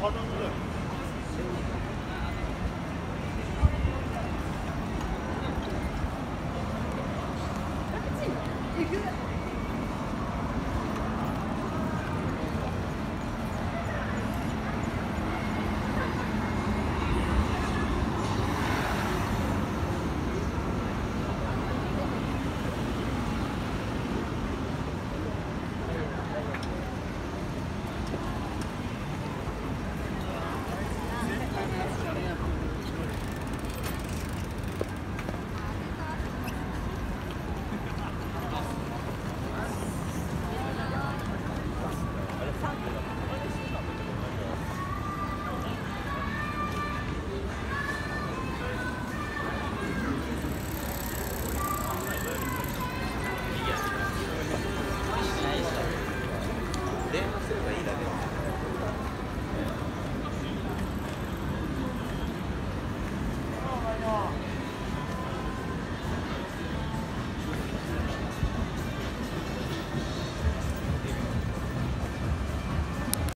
kapanıldı.